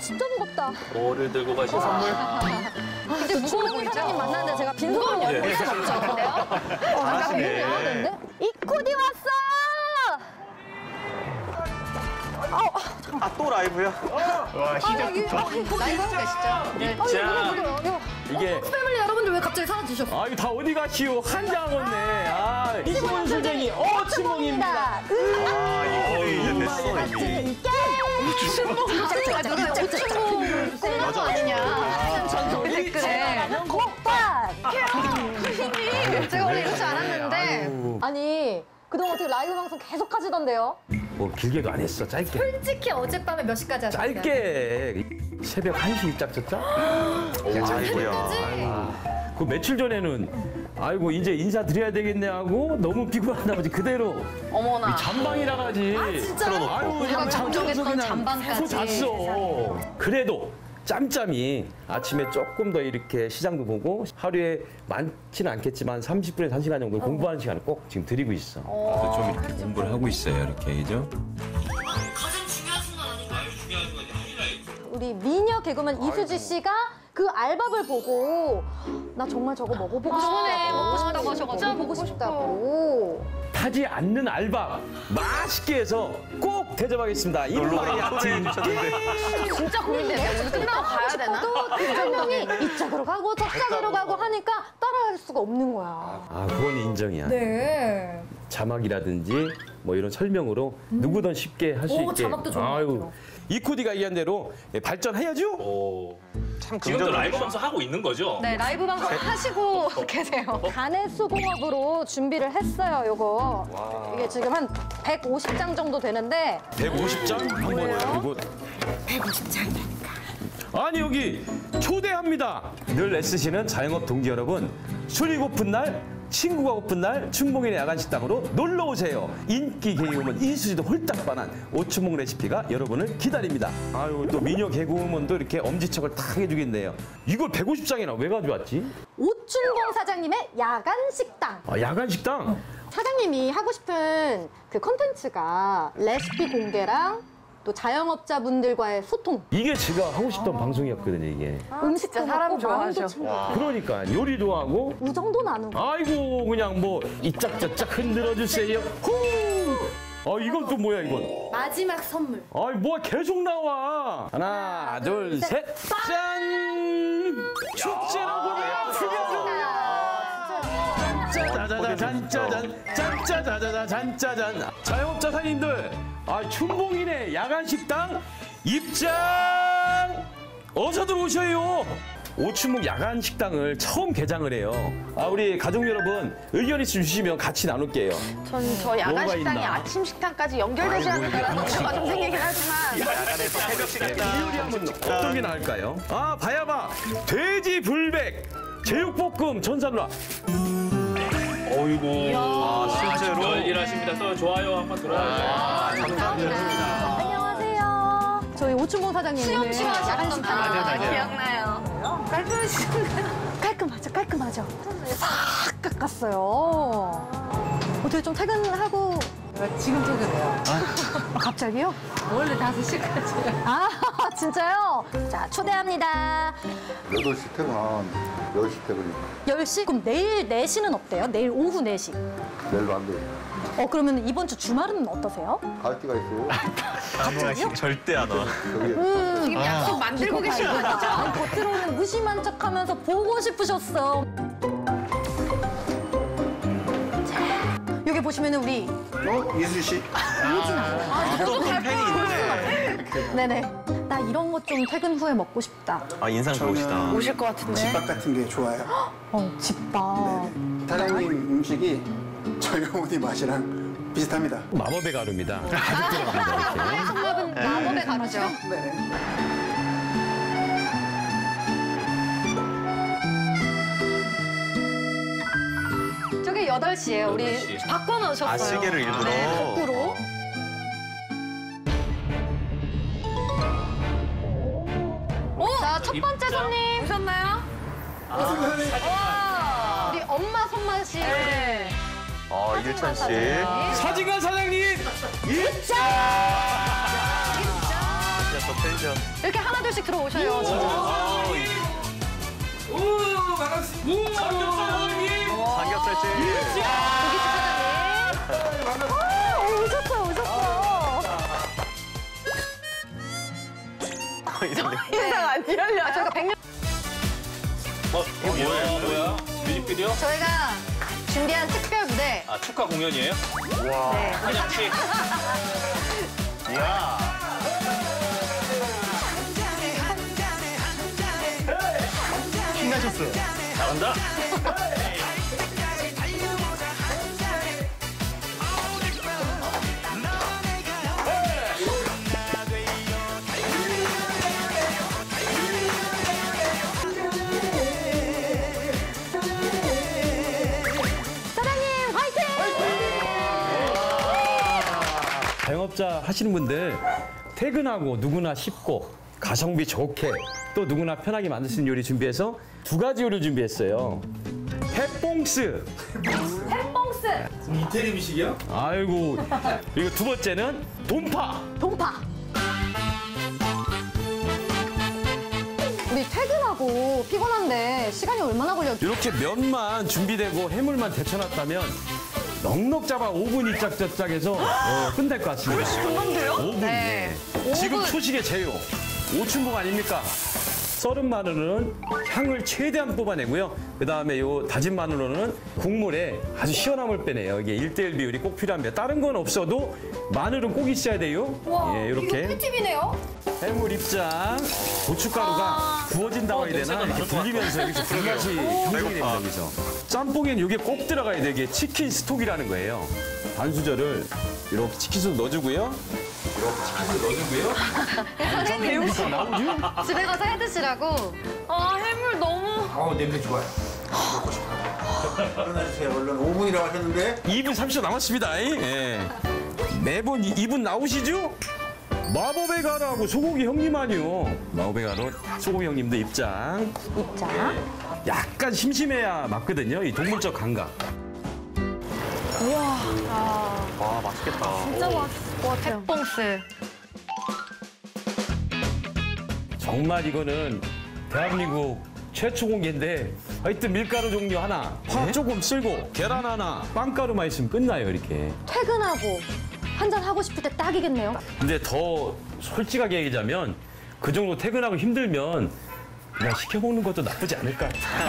진짜 무겁다. 뭐를 들고 가실 선물? 근데 무거운 사장님 만났는데 제가 빈손으로 예. 올순 없죠. 어, 잘하시네. 잘하는데? 이 코디 왔어! 아또 라이브야? 와 시작부터. 라이브 하고 계시죠? 입장. 이게 패밀리 여러분들 왜 갑자기 사라지셨어? 아 이거 다 어디 가시오 한장 었네 아 이승훈 술쟁이 어 치몽입니다 다아 이거 이제 됐어 이게. 아, 누가 어째 맞아. 아니냐. 전소리 댓글에. 오빠! 제가 원래 이럴 줄 알았는데. 아니, 그동안 어떻게 라이브 방송 계속 하시던데요? 뭐 길게도 안 했어 짧게 솔직히 어젯밤에 몇 시까지 하셨어요? 짧게 새벽 1시 입장 쳤자 아이고야. 그 며칠 전에는 아이고 이제 인사드려야 되겠네 하고 너무 피곤한 나머지 그대로. 어머나. 이 잠방이라 가지. 진짜요? 아유 그냥 그냥 잠방까지. 잤어. 그래도 짬짬이 아침에 조금 더 이렇게 시장도 보고 하루에 많지는 않겠지만 30분에서 1시간 정도 공부하는 시간을 꼭 지금 드리고 있어. 그래서 좀 이렇게 공부를 하고 있어요, 이렇게, 그죠? 우리 미녀 개그맨 이수지 씨가 그 알밥을 보고 나 정말 저거 먹어보고 싶다고 먹고 싶다고 하셔가지고 먹고 싶다고 타지 않는 알밥 맛있게 해서 꼭 대접하겠습니다 이름만 약지 진짜 고민되네. 오늘 끝나고 가야 되나? 또 대통령이 이쪽으로 가고 저쪽으로 가고 하니까 따라할 수가 없는 거야. 아 그건 인정이야 네. 자막이라든지 뭐 이런 설명으로 누구든 쉽게 할 수 오, 있게. 자막도 좋은 것 같아요. 이 코디가 얘기한 대로 예, 발전해야죠. 오. 참 지금도. 라이브 방송 하고 있는 거죠? 네, 라이브 방송 하시고 계세요. 간의 수공업으로 준비를 했어요, 요거. 이게 지금 한 150장 정도 되는데 150장 한 번에 그리고 150장이니까. 아니 여기 초대합니다. 늘 애쓰시는 자영업 동지 여러분, 술이 고픈 날. 친구가 고픈 날 춘봉인의 야간 식당으로 놀러 오세요. 인기 개그우먼 이수지도 홀딱 반한 오춘봉 레시피가 여러분을 기다립니다. 아유 또 미녀 개그우먼도 이렇게 엄지척을 탁 해주겠네요. 이걸 150장이나 왜 가져왔지? 오춘봉 사장님의 야간 식당. 아, 야간 식당? 사장님이 하고 싶은 그 컨텐츠가 레시피 공개랑 또 자영업자분들과의 소통. 이게 제가 하고 싶던 방송이었거든요, 이게. 음식 진짜 사람 좋아하셔. 그러니까 요리도 하고 우정도 나누고. 아이고 그냥 뭐 이짝저짝 흔들어 주세요. 후. 아 이건 또 뭐야 이건? 마지막 선물. 아이 뭐야 계속 나와. 하나 둘 셋. 짠. 축제라고 짜자자잔 짜잔 짠짜자자자 잔짜잔. 자영업자 사장님들. 아 춘봉이네. 야간 식당 입장. 어서 들어오셔요. 오춘봉 야간 식당을 처음 개장을 해요. 아 우리 가족 여러분 의견 있으 주시면 같이 나눌게요. 전 저 야간 뭐가 식당이 있나? 아침 식당까지 연결되지 않을까라는 걱정가 좀 생기긴 하지만. 야간에서 새벽 시간 이 요리하면 어떤 게 나을까요? 아 봐야봐. 돼지 불백 제육볶음 전산라 어이구. 아 실제로. 열 일하십니다. 또 좋아요 한번 들어야죠. 안녕하세요. 저희 오춘봉 사장님. 수염 싫어하시는 야간 식당. 기억나요. 깔끔하죠, 깔끔하죠. 싹 깎았어요. 어떻게 좀 퇴근하고 지금 퇴근해요. 갑자기요? 원래 5시까지. 아, 진짜요? 자, 초대합니다. 8시 퇴근, 10시 퇴근. 10시? 그럼 내일 4시는 어때요? 내일 오후 4시. 내일도 안 돼요. 어, 그러면 이번 주 주말은 어떠세요? 갈 데가 있어요. 갑자기 절대 안 와. 저기 지금 약속 만들고 계신 거 아니죠? 아니, 겉으로는 무심한 척 하면서 보고 싶으셨어. 여기 보시면은 우리 어? 이수지 씨? 또 팬이 있네. 네네. 나 이런 거좀 퇴근 후에 먹고 싶다. 아 인상 좋으시다. 오실 것 같은데. 집밥 같은 게 좋아요. 어, 집밥. 사장님 음식이 저희 어머니 맛이랑 비슷합니다. 마법의 가루입니다 가득 들어갑니다 이렇게 성lav은 마법의 가루죠. 네. 저 게 8시예요. 우리 8시. 바꿔놓으셨어요. 아 시계를 일부러. 네, 거꾸로. 자, 첫 번째 입장. 손님. 오셨나요? 와, 우리 엄마 손맛이. 어 일천 씨. 사진관 사장님! 저 펜션. 이렇게 하나 둘씩 들어오셔요, 진짜. 오, 반갑습니다. 삼겹살 삼 아, 오셨어요, 오셨어요. 인상 안 열려. 아, 저희가 100년 어, 이거 뭐야? 뭐야? 뮤직비디오? 저희가 준비한 특별 무대. 아, 축하 공연이에요? 네. 한영 씨. 이야. 신나셨어요. 잘한다. 자영업자 하시는 분들 퇴근하고 누구나 쉽고 가성비 좋게 또 누구나 편하게 만들 수 있는 요리 준비해서 두 가지 요리를 준비했어요. 햇봉스. 햇봉스, 이태리 음식이요? 아이고. 그리고 두 번째는 돈파. 동파. 우리 퇴근하고 피곤한데 시간이 얼마나 걸렸죠? 이렇게 면만 준비되고 해물만 데쳐놨다면 넉넉 잡아 5분 이짝저짝 해서 어, 끝날 것 같습니다. 금방돼요? 5분. 네. 네. 지금 5분. 초식의 제요. 오춘복 아닙니까? 썰은 마늘은 향을 최대한 뽑아내고요. 그 다음에 요 다진 마늘로는 국물에 아주 시원함을 빼내요. 이게 1대1 비율이 꼭 필요합니다. 다른 건 없어도 마늘은 꼭 있어야 돼요. 와, 예, 이거 이렇게. 꿀팁이네요. 해물 입장, 고춧가루가 부어진다고 해야 되나? 이렇게 불리면서 이렇게 불맛이 형성이 됩니다, 여기서. 짬뽕엔 이게 꼭 들어가야 돼. 이게 치킨 스톡이라는 거예요. 반수저를 이렇게 치킨 스톡 넣어주고요. 사장님, 나오죠? 집에 가서 해 드시라고. 아, 해물 너무. 어 냄새 좋아요. 먹고 싶어요. 일어나주세요. 얼른 5분이라고 하셨는데 2분 30초 남았습니다. 예. 매번 2분 나오시죠? 마법의 가루하고 소고기 형님 아니요. 마법의 가루 소고기 형님도 입장. 입장. 약간 심심해야 맞거든요. 이 동물적 감각. 와, 맛있겠다. 진짜 맛있을 것 같아요. 햇봉스. 정말 이거는 대한민국 최초 공개인데 하여튼 밀가루 종류 하나, 파 조금 쓸고 계란 하나, 빵가루만 있으면 끝나요 이렇게. 퇴근하고 한 잔 하고 싶을 때 딱이겠네요. 근데 더 솔직하게 얘기하자면 그 정도 퇴근하고 힘들면 그냥 시켜 먹는 것도 나쁘지 않을까.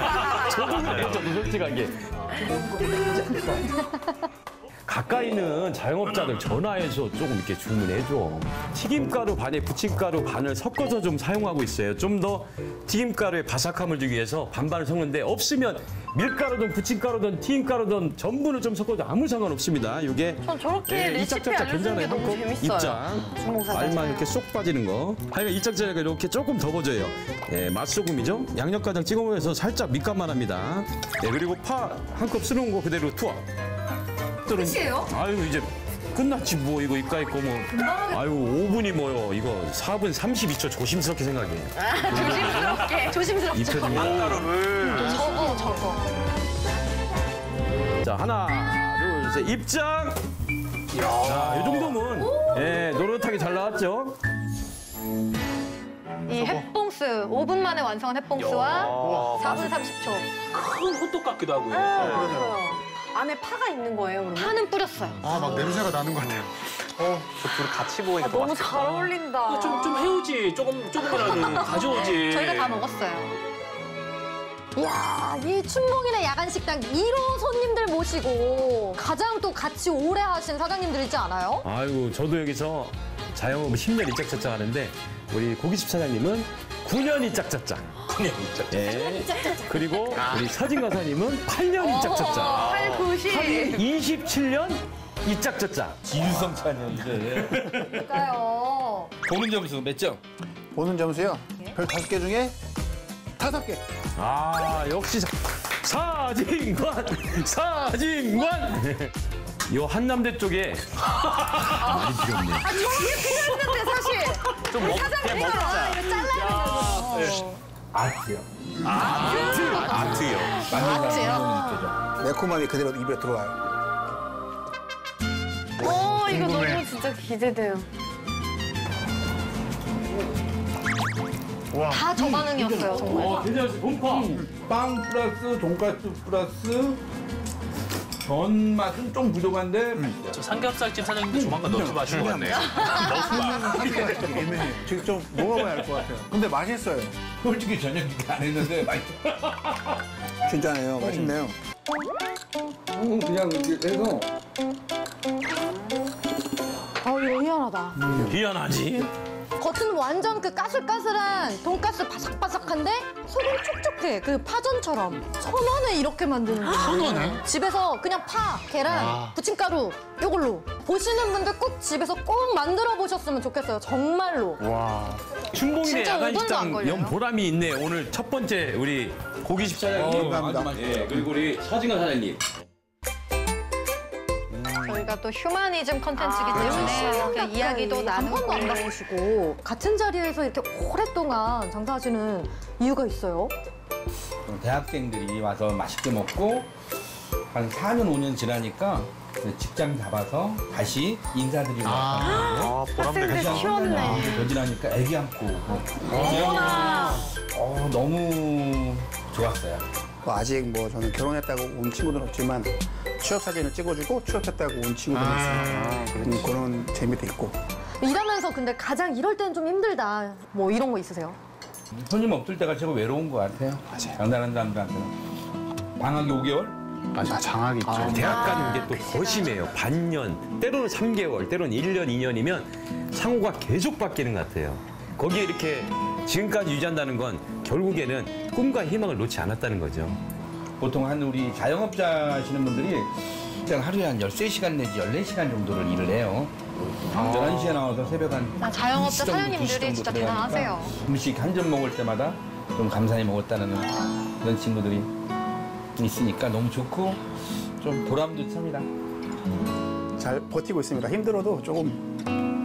저도 저도 솔직하게. 가까이 있는 자영업자들 전화해서 조금 이렇게 주문해줘. 튀김가루 반에 부침가루 반을 섞어서 좀 사용하고 있어요. 좀 더 튀김가루의 바삭함을 주기 위해서 반반을 섞는데 없으면 밀가루든 부침가루든 튀김가루든 전분을 좀 섞어도 아무 상관없습니다. 이게 전 저렇게 예, 레시피 알려주는 게 괜찮아요. 너무 재밌어요. 입장. 알만 이렇게 쏙 빠지는 거. 하여간 이짝저짝 이렇게 조금 더 버져요. 예, 맛소금이죠. 양념가장 찍어 먹어서 살짝 밑간만 합니다. 예, 그리고 파 한 컵 쓰는 거 그대로 투하. 끝이에요? 아유 이제 끝났지 뭐 이거 입가 있고 뭐. 아유 5분이 뭐요. 이거 4분 32초 조심스럽게 생각해. 조심스럽게. 조심스럽게. 입혀줍니다. 저거, 저거. 자 하나 둘셋 입장. 자, 이 정도면 예, 노릇하게 잘 나왔죠. 이 햇봉스, 5분 만에 완성한 햇봉스와 4분 30초. 큰 호떡 같기도 하고요. 안에 파가 있는 거예요, 그러면? 파는 뿌렸어요. 아, 막 냄새가 나는 것 같아요. 둘 같이 보이니까 아, 너무 맛있겠다. 잘 어울린다. 좀, 좀 해오지. 조금, 조금이라도 가져오지. 저희가 다 먹었어요. 이야, 이 춘봉이네 야간식당 1호 손님들 모시고 가장 또 같이 오래 하신 사장님들이지 않아요? 아이고 저도 여기서 자영업 10년 이짝저짝 하는데 우리 고깃집 사장님은 9년 이짝저짝. 그냥 진짜. 예. 그리고 우리 서진 가사님은 8년 이짝저짝. 8, 9, 10. 27년 이짝저짝. 이유성치 아니야 이제. 그러니까요. 보는 점수 몇 점? 보는 점수요. 별 다섯 개 중에 다섯 개. 아 역시 사- 사진관 사진관. 요 한남대 쪽에 많이 필요없네요. 아, 저게 필요했는데 사실. 좀 먹, 그냥 먹자. 아, 이거 잘라야 되잖아. 아트요. 아트요. 맞지요? 매콤함이 그대로 입에 들어와요. 어, 이거 너무 진짜 기대돼요. 다저 반응이었어요, 정말. 어, 대전시 본파. 빵 플러스 돈가스 플러스 전 맛은 좀 부족한데 저 삼겹살집 사장님도 조만간 너튜브 하시는 것 같네요. 너튜브. 애매해. 직접 먹어봐야 알것 같아요. 근데 맛있어요. 솔직히 저녁 이렇게 안 했는데 맛있어. 진짜네요. 맛있네요. 음, 그냥 이렇게 해서 아, 이거 희한하다. 미안하지. 겉은 완전 그 까슬까슬한 돈가스 바삭바삭한데 속은 촉촉해. 그 파전처럼. 천 원에 이렇게 만드는 거야. 천 원에? 집에서 그냥 파, 계란, 부침가루 요걸로. 보시는 분들 꼭 집에서 꼭 만들어 보셨으면 좋겠어요. 정말로. 춘봉이네 진짜 야간 5분도 안 식당 걸려요. 연 보람이 있네. 오늘 첫 번째 우리 고기 식 사장님. 감사합니다. 예, 그리고 우리 서진관 사장님. 저희가 또 휴머니즘 컨텐츠이기 때문에 그 이야기도 한 나누고 네. 번도 안 바꾸시고 같은 자리에서 이렇게 오랫동안 장사하시는 이유가 있어요? 대학생들이 와서 맛있게 먹고 한 4년 5년 지나니까 이제 직장 잡아서 다시 인사드리러 왔거든요. 아, 보람되겠다. 다시 한번 더 지나니까 애기 안고 오고. 어, 너무 좋았어요. 뭐 아직 뭐 저는 결혼했다고 온 친구들은 없지만 취업 사진을 찍어주고 취업했다고 온 친구들이 있어요. 음, 그런 재미도 있고. 일하면서 근데 가장 이럴 때는 좀 힘들다. 뭐 이런 거 있으세요? 손님 없을 때가 제일 외로운 것 같아요. 장난하는 사람들한테는. 방학이 5개월? 아, 장학이 있죠. 대학 가는 게또 더 심해요. 반년, 때로는 3개월, 때로는 1년, 2년이면 상호가 계속 바뀌는 것 같아요. 거기에 이렇게 지금까지 유지한다는 건 결국에는 꿈과 희망을 놓지 않았다는 거죠. 보통 한 우리 자영업자 하시는 분들이 그냥 하루에 한 13시간 내지 14시간 정도를 일을 해요. 11시에 나와서 새벽 한 아, 자영업자 2시 정도, 사장님들이 2시 정도 진짜 들어가니까 대단하세요. 음식 한 점 먹을 때마다 좀 감사히 먹었다는 그런 친구들이 있으니까 너무 좋고 좀 보람도 찹니다. 잘 버티고 있습니다. 힘들어도 조금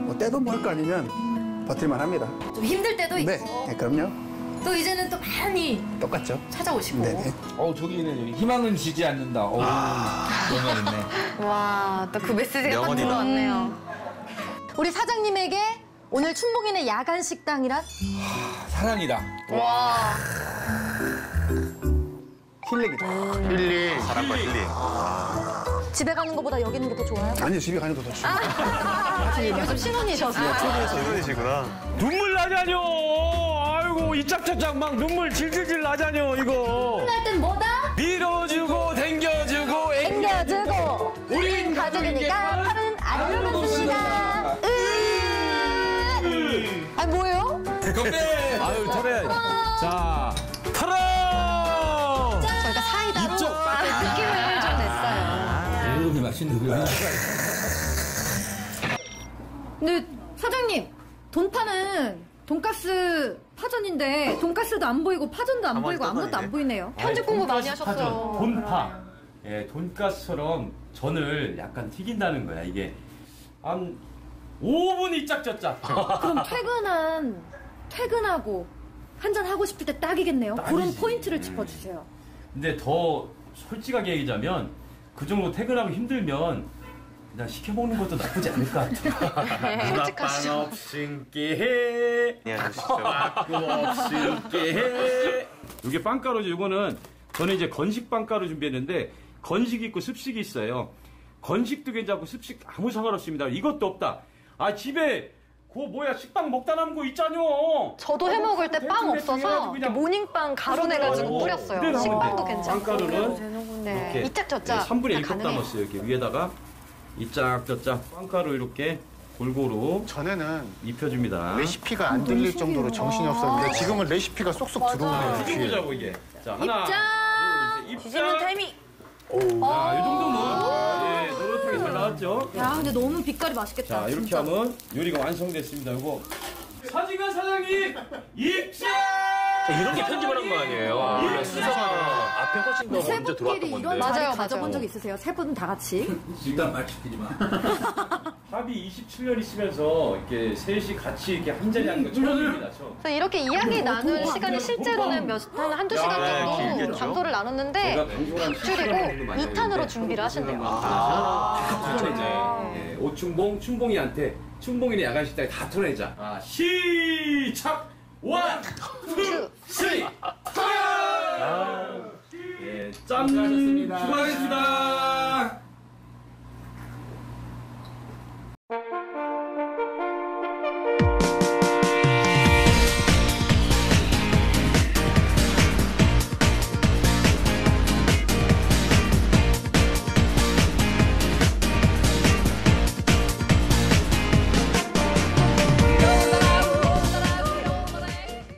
뭐 떼돈 먹을 거 아니면 버틸만 합니다. 좀 힘들 때도 있고 네, 네, 그럼요. 또 이제는 또 많이 똑같죠. 찾아오시고 네, 네. 어 저기는 희망은 지지 않는다. 어, 너무 있네. 와, 또 그 메시지가 딱 명언이다. 들어왔네요. 우리 사장님에게 오늘 춘봉이네 야간 식당이란 사랑이다. 힐링이다. 힐링. 사랑과 힐링. 집에 가는 것보다 여기 있는 게 더 좋아요? 아니 집에 가는 거더 좋죠. 요즘 신혼이셔서 이러시구나. 눈물 나자뇨! 아이고, 이 짝짝짝 막 눈물 질질질 나자뇨, 이거. 할땐 뭐다? 밀어주고, 당겨주고, 애 챙겨주고 우린 가족이니까 팔은 안 늙었습니다 으 아니 뭐예요? 건배. 아유, 터래. 자, 타라! 저희가 사이다로 이쪽. 느낌을 좀 냈어요 이름이 맛있는 거. 근데 사장님 돈파는 돈가스 파전인데 돈가스도 안 보이고 파전도 안 보이고 아무것도 안 보이네요 편집 공부 많이 하셨어요 돈파. 예, 돈가스처럼 전을 약간 튀긴다는 거야, 이게. 한 5분이 짝짝짝. 그럼 퇴근한 퇴근하고 한잔 하고 싶을 때 딱이겠네요 그런 딱이지. 포인트를 짚어주세요 근데 더 솔직하게 얘기하자면 그 정도 퇴근하고 힘들면 그냥 시켜 먹는 것도 나쁘지 않을 것 같아. 솔직하시죠. 없음께 예, 아시죠? 없음께 이게 빵가루죠. 이거는 저는 이제 건식 빵가루 준비했는데 건식 있고 습식이 있어요. 건식도 괜찮고 습식 아무 상관없습니다. 이것도 없다. 아 집에 그 뭐야 식빵 먹다 남은 거 있잖요. 저도 해 먹을 때빵 대충 대충 없어서 그냥 모닝빵 가루 내가지고 어, 뿌렸어요 그래 나오면 식빵도 돼. 괜찮고 빵가루는 네. 이렇게 이짝 저짝 3분의 1컵 가능해요. 담았어요. 이렇게 위에다가 이짝저짝 빵가루 이렇게 골고루 전에는 입혀줍니다. 레시피가 안 들릴 정도로 정신이 없었는데 지금은 레시피가 쏙쏙 들어오네요. 튀겨 귀에. 보자고 이게. 자 하나, 둘, 셋, 뒤집는 입장. 타이밍. 자, 이 정도면 예, 노릇하게 잘 나왔죠. 야 근데 너무 빛깔이 맛있겠다 자, 이렇게 진짜. 하면 요리가 완성됐습니다. 이거 사진관 사장님 입장. 이런 게 편집을 한 거 아니에요? 원래 순서가 앞에 훨씬 더 세 먼저 분끼리 들어왔던 이런 건데. 자리 맞아요, 가져본 맞아요. 적 있으세요? 세 분 다 같이? 일단 말 시키지 마. 합이 27년 있으면서 이렇게 셋이 같이 이렇게 한 자리 하는 거 처음입니다. 처음. 그래서 이렇게 이야기 나눌 시간이 실제로는 몇, 한 한두 시간 네, 정도 길겠죠. 장소를 제가 나눴는데 방송한 줄이고 2탄으로 준비를 하신대요. 다 털어내자. 네, 오춘봉, 춘봉이한테 춘봉이네 야간 식당에 다 털어내자. 아, 시작! 원, 투, 예, 짠! 수고하셨습니다.